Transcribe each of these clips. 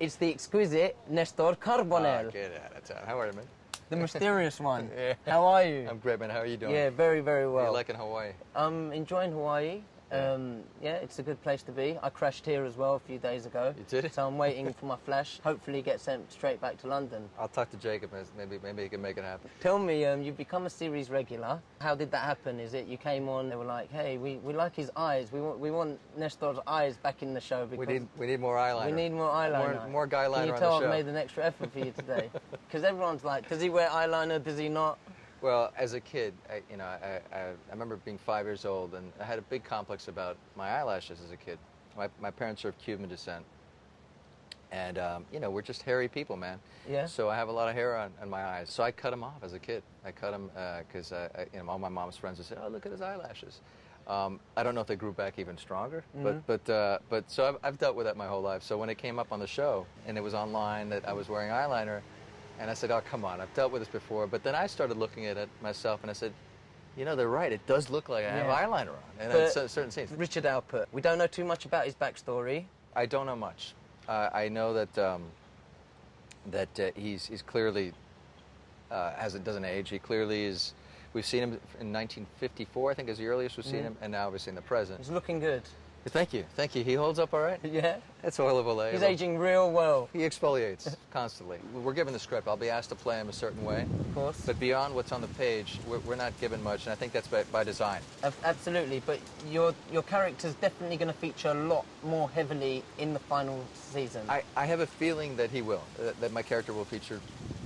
It's the exquisite Nestor Carbonell, Oh, get out of town. How are you, man? the mysterious one. Yeah. How are you? I'm great, man. How are you doing? yeah, very, very well. you liking Hawaii? I'm enjoying Hawaii. Um, yeah, it's a good place to be. I crashed here as well a few days ago. You did? So I'm waiting for my flash. Hopefully, get sent straight back to London. I'll talk to Jacob. Maybe maybe he can make it happen. Tell me, um, you've become a series regular. How did that happen? Is it you came on? They were like, "Hey, we, we like his eyes. We want we want Nestor's eyes back in the show because We need we need more eyeliner. we need more eyeliner. More, more guy Can you on tell the show. I've made an extra effort for you today? Because everyone's like, does he wear eyeliner? Does he not? Well, as a kid, I, you know, I, I, I remember being five years old, and I had a big complex about my eyelashes as a kid. My, my parents are of Cuban descent, and um, you know, we're just hairy people, man. Yeah. So I have a lot of hair on, on my eyes. So I cut them off as a kid. I cut them because uh, you know, all my mom's friends would say, "Oh, look at his eyelashes." Um, I don't know if they grew back even stronger, but but uh, but so I've, I've dealt with that my whole life. So when it came up on the show and it was online that I was wearing eyeliner, and I said, "Oh, come on, I've dealt with this before." But then I started looking at it myself, and I said, "You know, they're right. It does look like I have Yeah. eyeliner on, and in certain scenes." Richard Alpert. We don't know too much about his backstory. I don't know much. Uh, I know that um, that uh, he's he's clearly uh, has it doesn't age. He clearly is. We've seen him in 1954, I think, is the earliest we've seen him, and now obviously in the present. He's looking good. Thank you, thank you. He holds up all right. Yeah. That's oil of Olay. He's aging real well. He exfoliates constantly. We're given the script. I'll be asked to play him a certain way, Of course. but beyond what's on the page, we're, we're not given much, and I think that's by, by design. Ab- Absolutely, but your your character's definitely going to feature a lot more heavily in the final season. I, I have a feeling that he will, that, that my character will feature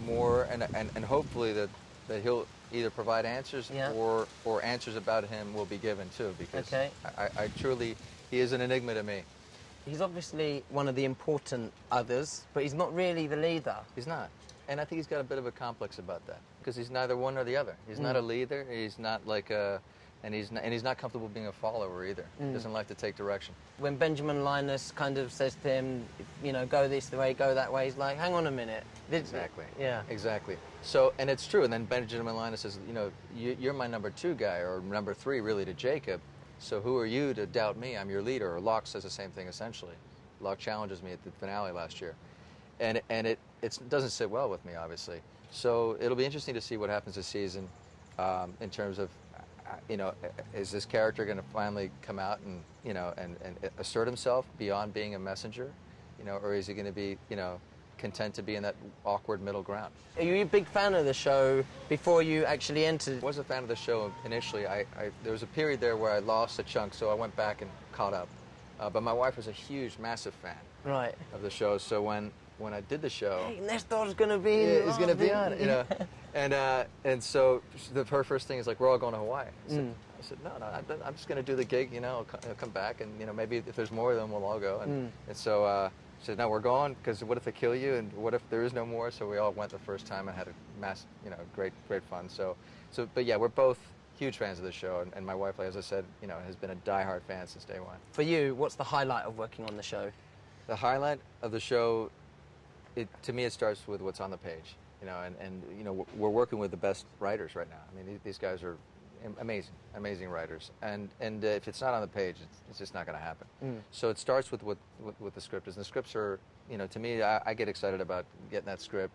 more, and, and, and hopefully that, that he'll either provide answers Yeah. or, or answers about him will be given too, because Okay. I- I truly, he is an enigma to me. He's obviously one of the important others, but he's not really the leader. He's not. And I think he's got a bit of a complex about that, because he's neither one or the other. He's not a mm. leader, he's not like a, and he's not, and he's not comfortable being a follower either. He doesn't like to take direction. When Benjamin Linus kind of says to him, you know, go this way, go that way, he's like, hang on a minute. Did- Exactly. Yeah. Exactly. So, and it's true. And then Benjamin Linus says, you know, you, you're my number two guy, or number three, really, to Jacob. So who are you to doubt me? I'm your leader. Or Locke says the same thing, essentially. Locke challenges me at the finale last year. And, and it it's, doesn't sit well with me, obviously. So it'll be interesting to see what happens this season um, in terms of, you know, is this character going to finally come out and, you know, and, and assert himself beyond being a messenger? You know, or is he going to be, you know, content to be in that awkward middle ground? Are you a big fan of the show before you actually entered? I was a fan of the show initially. I, I, there was a period there where I lost a chunk, so I went back and caught up. Uh, but my wife was a huge, massive fan Right. of the show. So when, when I did the show, Hey, Nestor's going to be. yeah, he's going to be on it, you know. and uh, and so the, her first thing is like, we're all going to Hawaii. I said, Mm. I said no, no, I'm, I'm just going to do the gig. You know, I'll I'll come back, and you know, maybe if there's more of them, we'll all go. And, Mm. and so uh, she said, no, we're going because what if they kill you, and what if there is no more? So we all went the first time and had a mass, you know, great, great fun. So, so, but yeah, we're both huge fans of the show, and, and my wife, as I said, you know, has been a diehard fan since day one. For you, what's the highlight of working on the show? The highlight of the show, it, to me, it starts with what's on the page. You know, and, and you know, we're- working with the best writers right now. I mean, these, guys are amazing, amazing writers. And and uh, if it's not on the page, it's, it's just not going to happen. So it starts with what with, with the script is. And the scripts are, you know, to me, I, I get excited about getting that script.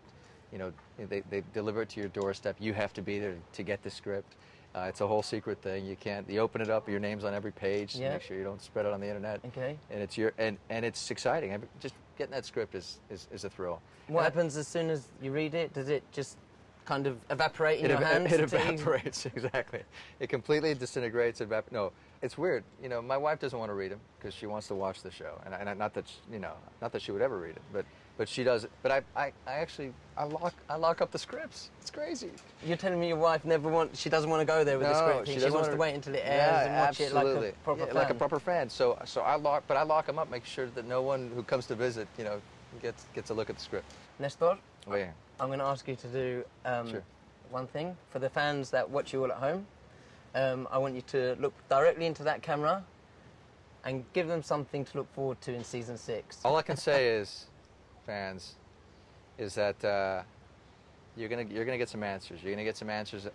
You know, they, they deliver it to your doorstep. You have to be there to get the script. Uh, it's a whole secret thing. You can't. You open it up. Your name's on every page. Yeah. Make sure you don't spread it on the internet. Okay. And it's your and, and it's exciting. Just getting that script is, is, is a thrill. What And I- happens as soon as you read it? Does it just kind of evaporate in it, your hands? it evaporates exactly. It completely disintegrates. Evap- no, it's weird. You know, my wife doesn't want to read them because she wants to watch the show, and, I, and I, not that sh you know, not that she would ever read it, but but she does. But I, I, I actually I lock I lock up the scripts. It's crazy. You're telling me your wife never wants, she doesn't want to go there with the No, script. She, doesn't wants to wait until it airs yeah, and watch absolutely. it like a proper Yeah, fan. like a proper fan. So so I lock, but I lock them up, make sure that no one who comes to visit, you know, gets gets a look at the script. Nestor, Oh yeah. I'm going to ask you to do um, Sure. one thing for the fans that watch you all at home. Um, I want you to look directly into that camera and give them something to look forward to in season six. All I can say is, fans, is that uh, you're gonna you're gonna get some answers. You're gonna get some answers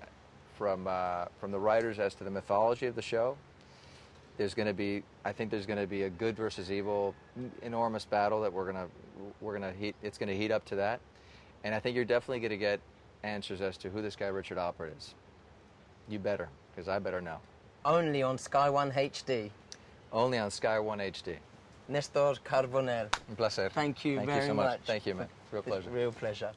from uh, from the writers as to the mythology of the show. there's going to be, I think there's going to be a good versus evil, enormous battle that we're going to, we're going to heat. It's going to heat up to that, and I think you're definitely going to get answers as to who this guy Richard Alpert is. You better, because I better know. Only on Sky One HD. Only on Sky One HD. Nestor Carbonell. Un placer. Thank you Thank very you so much. much. Thank you, man. Real It's a pleasure. Real pleasure.